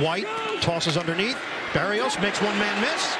White tosses underneath. Barrios makes one man miss.